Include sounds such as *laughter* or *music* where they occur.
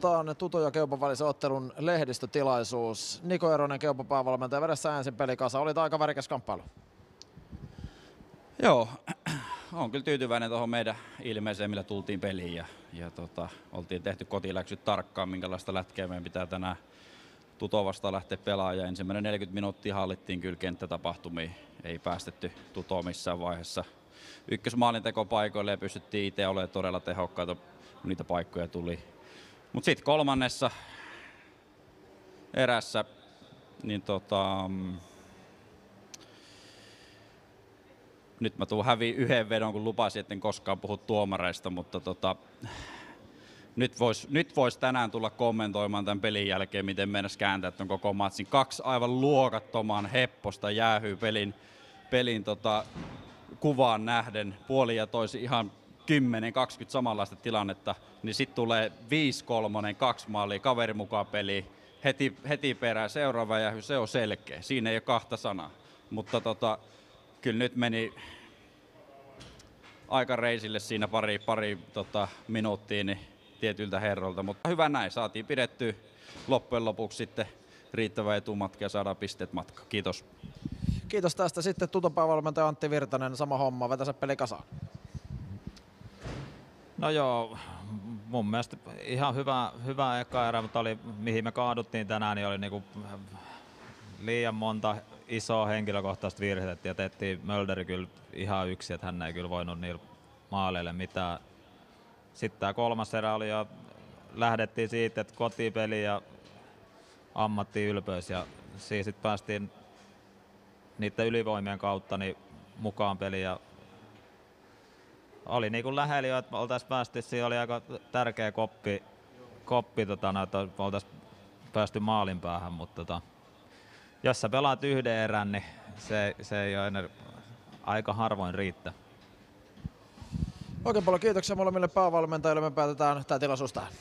Taan Tuto ja Keupan välisen ottelun lehdistötilaisuus. Niko Eronen, Keupan päävalmentaja, vedessä ensin pelikasa. Oli aika värikäs kamppailu. Joo, *clears throat* on kyllä tyytyväinen tuohon meidän ilmeeseen, millä tultiin peliin ja, ja tota, oltiin tehty kotiläksyt tarkkaan, minkälaista lätkeä meidän pitää tänään Tuto vastaan lähteä pelaamaan. Ensimmäinen 40 minuuttia hallittiin kyllä kenttätapahtumiin. Ei päästetty Tutoa missään vaiheessa ykkösmaalintekopaikoille ja pystyttiin itse olemaan todella tehokkaita, kun niitä paikkoja tuli. Mutta sitten kolmannessa erässä, niin tota, nyt mä tuun häviin yhden vedon, kun lupasin, etten koskaan puhu tuomareista, mutta tota, nyt voisi nyt vois tänään tulla kommentoimaan tämän pelin jälkeen, miten mennessä kääntää tuon koko matsin. Kaksi aivan luokattoman hepposta jäähyy pelin, pelin tota, kuvaan nähden. Puoli ja toisi ihan 10-20 samanlaista tilannetta, niin sitten tulee 5-3, kaksi maalia, kaveri mukaan peli, heti, heti perään seuraava ja se on selkeä. Siinä ei ole kahta sanaa. Mutta tota, kyllä nyt meni aika reisille siinä pari, pari tota, minuuttia niin tietyiltä herroilta, mutta hyvä näin, saatiin pidetty loppujen lopuksi sitten riittävä etumatka ja saadaan pisteet matka. Kiitos. Kiitos tästä sitten tutopäävalmentaja Antti Virtanen, sama homma, vetäsä peli kasaan. No joo, mun mielestä ihan hyvä, hyvä eka erä, mutta oli, mihin me kaaduttiin tänään, niin oli niinku liian monta isoa henkilökohtaista virhettä ja tehtiin Mölderi kyllä ihan yksi, että hän ei kyllä voinut niillä maaleille mitään. Sitten tämä kolmas erä oli ja lähdettiin siitä, että kotipeli ja ammatti ylpeys ja siinä sitten päästiin niiden ylivoimien kautta niin mukaan peli ja oli niin kuin lähellä jo, että oltaisiin päästy, siinä oli aika tärkeä koppi, koppi tota, no, että oltaisiin päästy maalin päähän, mutta tota, jos sä pelaat yhden erän, niin se, se ei ole enää aika harvoin riittää. Oikein paljon kiitoksia molemmille päävalmentajille. Me päätetään tämä tilaisuus tähän.